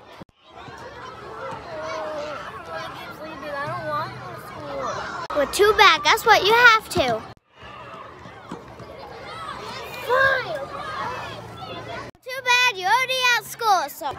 step. Well, too bad. Guess what? You have to. Fine. Too bad. You already at school, so.